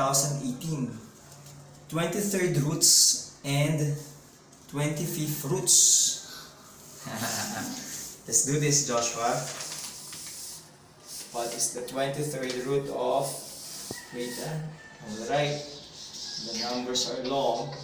2018. 23rd roots and 25th roots. Let's do this, Joshua. What is the 23rd root of... Wait, ah. Alright. The numbers are long.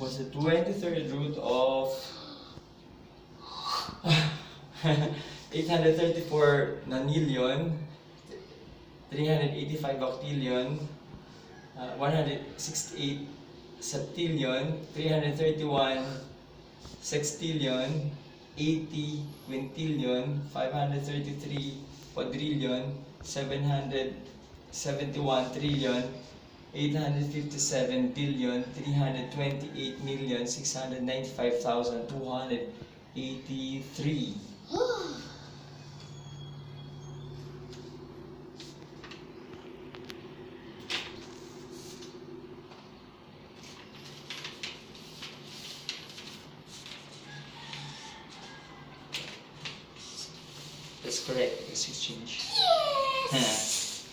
Was the 23rd root of 834 nonillion, 385 octillion, uh, 168 septillion, 331 sextillion, 80 quintillion, 533 quadrillion, 771 trillion, 857 billion 328 million 695,283. That's correct. Let's exchange. Yes!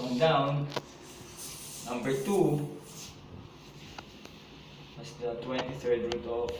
On down. Number two. Was the 23rd root of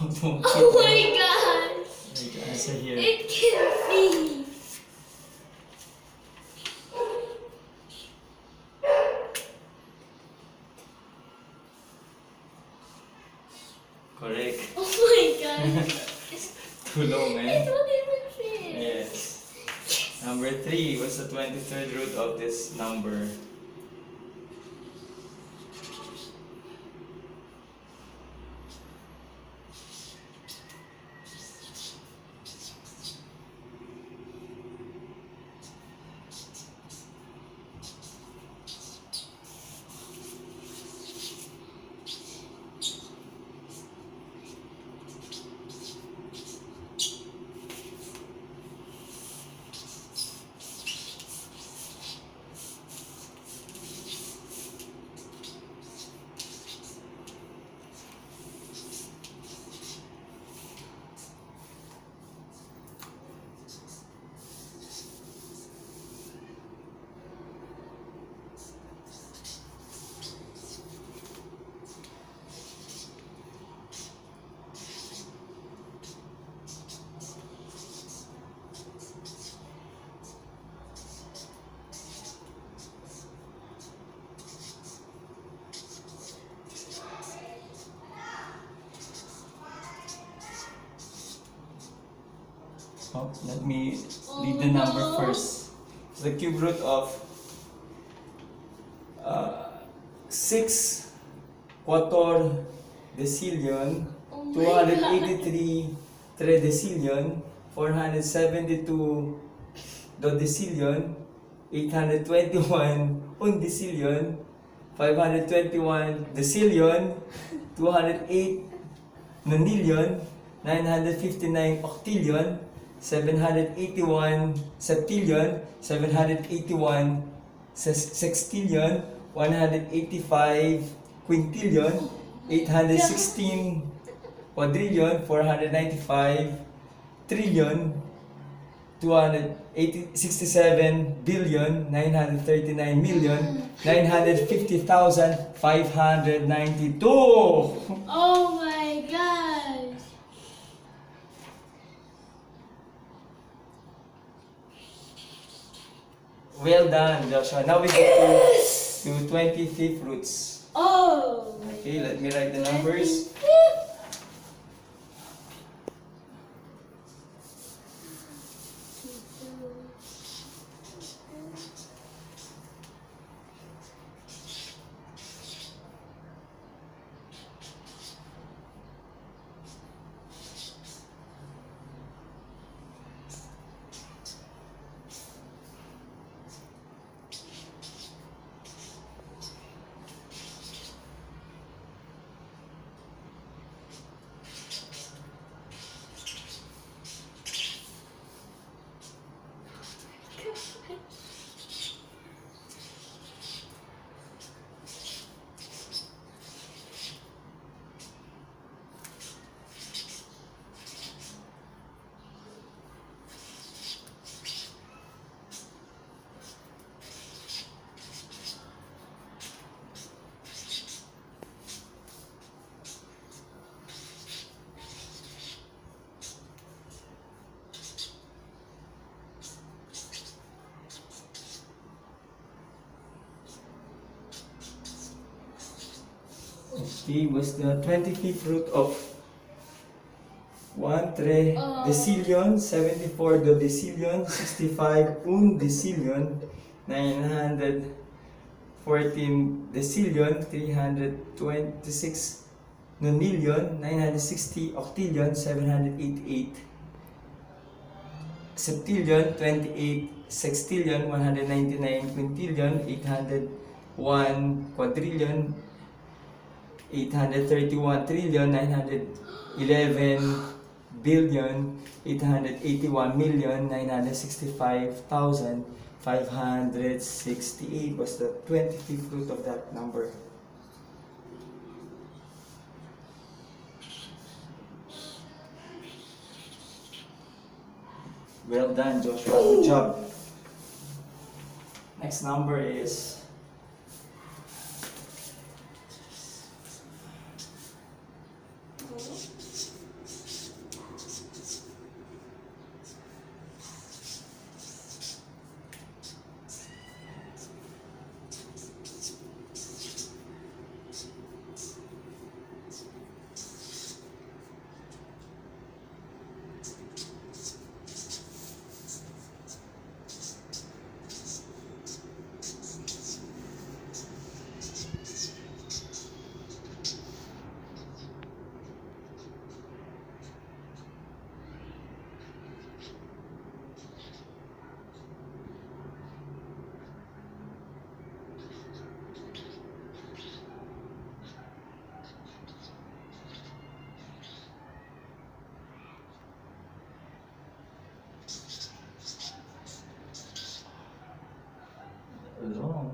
Oh, oh my god! Like, I said here. It can be. Correct. Oh my god. Too low, man. Eh? It's not even fair. Yes. Number three, what's the 23rd root of this number? Oh, let me read the number first. The cube root of uh, 6 quarter decillion, Oh my 283 tredecillion, 472 dodecillion, 821 undecillion, 521 decillion, 208 nonillion, 959 octillion, 781 septillion, 781 ses- sextillion, 185 quintillion, 816 quadrillion, 495 trillion, 267 billion, 939 million, 950,592. Oh my Well done, Joshua. Now we get to, to 25th roots. Oh. Okay, let me write the numbers. Okay, was the 25th root of 1 tre Oh. decillion, 74 dodecillion, 65 undecillion, 914 decillion, 326 nonillion, 960 octillion, 788 septillion, 28 sextillion, 199 quintillion, 801 quadrillion, 831 trillion 911 billion 881 million 965,568 was the 25th root of that number. Well done, Joshua. Good job. Next number is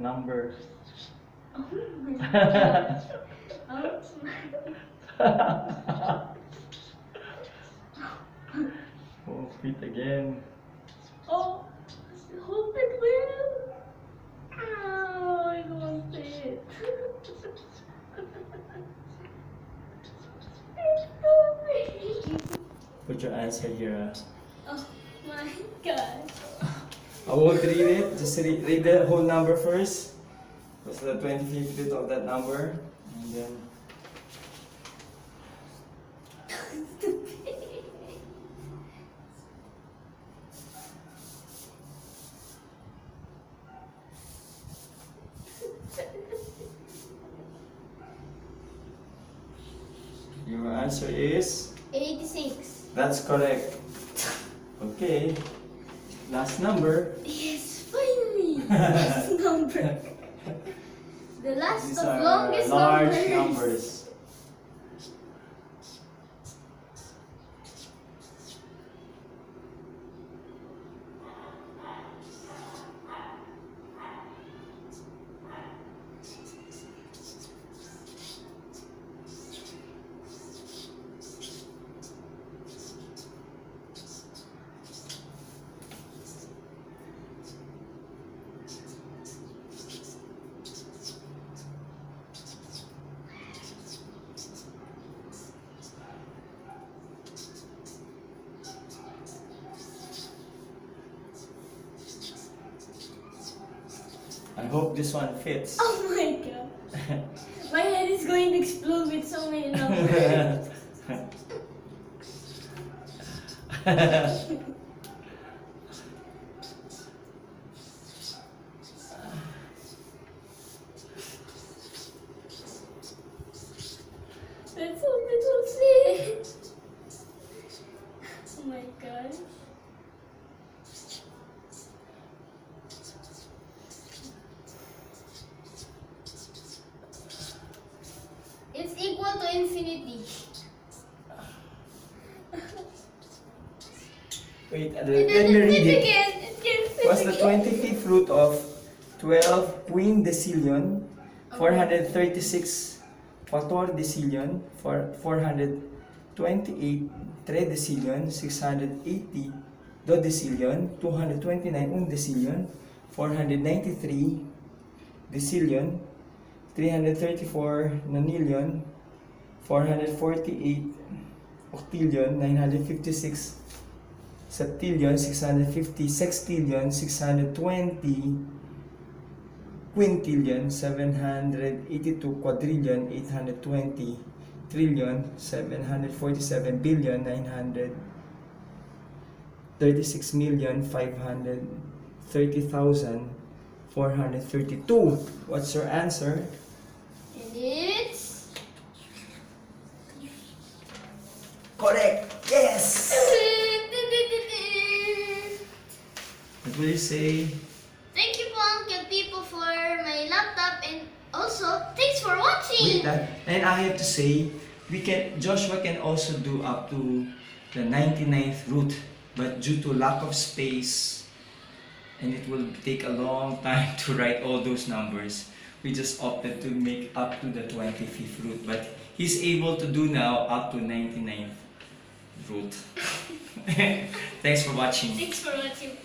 numbers. Oh my god. oh Full feet again. Oh, hold it well. Ow, I want it. Put your eyes at your ass. Oh my god. I won't read it, just read the whole number first. What's the 25th of that number? And then. Your answer is? 86. That's correct. Okay. Last number. Yes, finally! Last number. The last These of are longest large numbers. numbers. I hope this one fits. Oh my god. My head is going to explode with so many numbers. infinity. Wait, uh, let me read it. What's the again. 25th root of 12 quindecillion, 436 quatordesillion, for 428 tredecillion, 680 dodecillion, 229 undecillion, 493 decillion, 334 nonillion, 448 octillion, 956 septillion, 650 sextillion, 620 quintillion, 782 quadrillion, 820 trillion, 747 billion, 936 million, 530,000, 432. What's your answer? And it's. Correct! Yes! What will you say? Thank you po, Uncle People, for my laptop and also thanks for watching. Wait, that, and I have to say, we can Joshua can also do up to the 99th root, but due to lack of space, and it will take a long time to write all those numbers, we just opted to make up to the 25th root. But he's able to do now up to 99th Thanks for watching. Thanks for watching.